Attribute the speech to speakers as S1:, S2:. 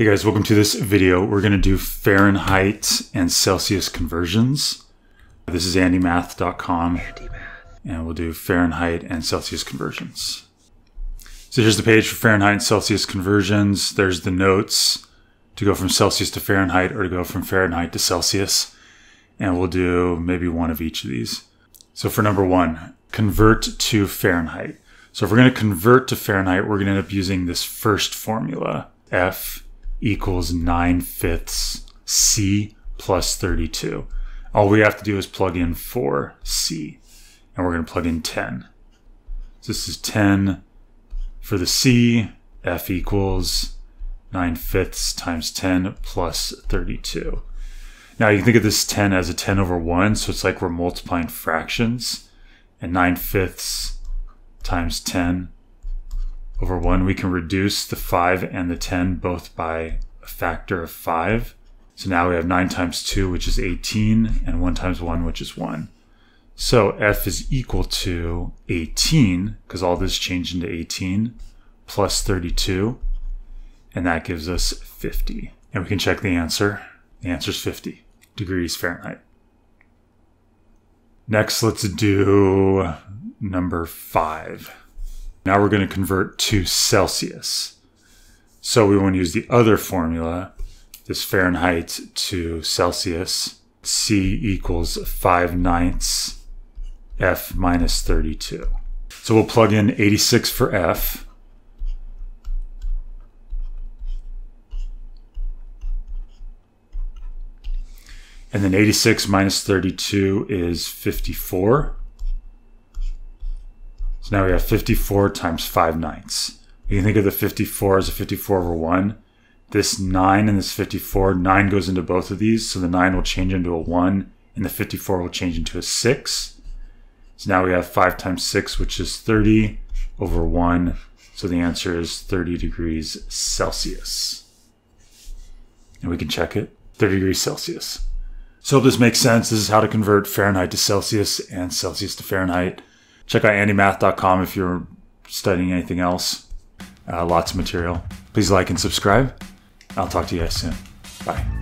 S1: Hey guys, welcome to this video. We're going to do Fahrenheit and Celsius conversions. This is andymath.com and we'll do Fahrenheit and Celsius conversions. So here's the page for Fahrenheit and Celsius conversions. There's the notes to go from Celsius to Fahrenheit or to go from Fahrenheit to Celsius. And we'll do maybe one of each of these. So for number one, convert to Fahrenheit. So if we're going to convert to Fahrenheit, we're going to end up using this first formula, F equals 9 fifths C plus 32. All we have to do is plug in 4 C, and we're going to plug in 10. So this is 10 for the C, F equals 9 fifths times 10 plus 32. Now you can think of this 10 as a 10 over 1, so it's like we're multiplying fractions. And 9 fifths times 10 over 1, we can reduce the 5 and the 10 both by a factor of 5. So now we have 9 times 2, which is 18, and 1 times 1, which is 1. So f is equal to 18, because all this changed into 18, plus 32, and that gives us 50. And we can check the answer. The answer is 50 degrees Fahrenheit. Next, let's do number 5. Now we're going to convert to Celsius. So we want to use the other formula, this Fahrenheit to Celsius. C equals 5 ninths F minus 32. So we'll plug in 86 for F. And then 86 minus 32 is 54. So now we have 54 times 5 ninths. You can think of the 54 as a 54 over 1. This 9 and this 54, 9 goes into both of these, so the 9 will change into a 1, and the 54 will change into a 6. So now we have 5 times 6, which is 30 over 1. So the answer is 30 degrees Celsius. And we can check it 30 degrees Celsius. So this makes sense. This is how to convert Fahrenheit to Celsius and Celsius to Fahrenheit. Check out andymath.com if you're studying anything else. Uh, lots of material. Please like and subscribe. I'll talk to you guys soon. Bye.